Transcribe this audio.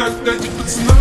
Так дайте пацанам.